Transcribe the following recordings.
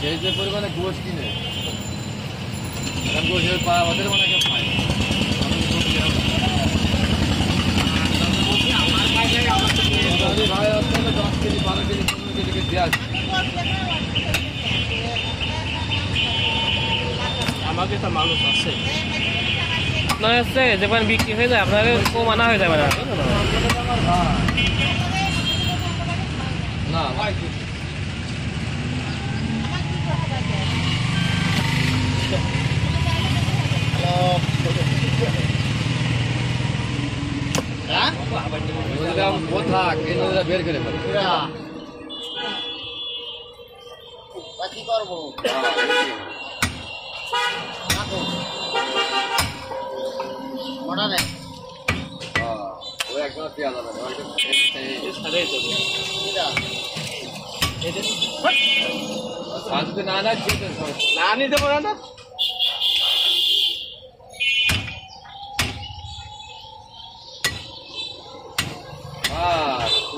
সেই যে পরিমাণে গোশ কিনে গোশের পা ওদের মানে কেউ খায় ভাই দশ কেজি বারো কেজি পনেরো কেজি দিয়ে আসবে আমাকে তো মানুষ আছে। আপনার হচ্ছে যখন বিক্রি হয়ে যায় আপনাকে কম আনা হয়ে যাবে না না কোথা এই নদীটা বের করে ফেলে। কি করব? মোটা নেই হ্যাঁ, একদম পেঁয়াজ হবে না। না নিতে পারো না।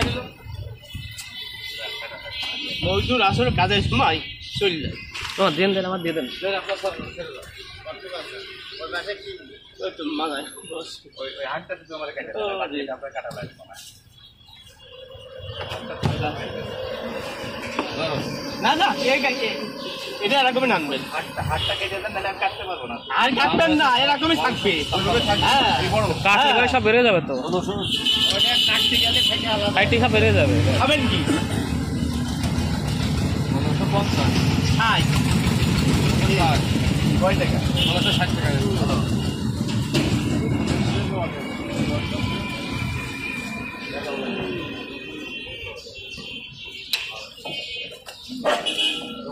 গেল মজদুর আসলে কাজের সময় চলে যায় তোমার দেন দেন আমার দিয়ে দেন না। না এটা এরকমই আনবেন হাতটা হাতটা কেটে দেন তাহলে আমি কাটতে পারব না আর কাটবেন না এরকমই থাকবে। হ্যাঁ। কাটলে পরে সব বেড়ে যাবে তো। কাটতে গেলে থেকে সব বেড়ে যাবে। খাবেন কি? পঞ্চাশ ষাট। কয় টাকা? ষাট টাকা।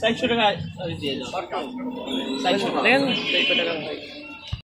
চারশো টাকা দিয়ে দাও চারশো টাকা দেন চারশো টাকা